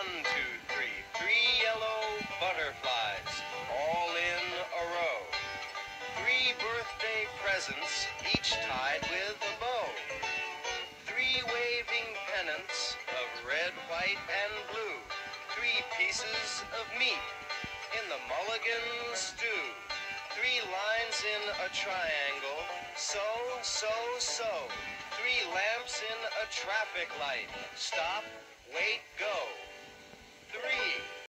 One, two, three. Three yellow butterflies, all in a row. Three birthday presents, each tied with a bow. Three waving pennants of red, white, and blue. Three pieces of meat in the mulligan stew. Three lines in a triangle, so, so, so. Three lamps in a traffic light, stop, wait,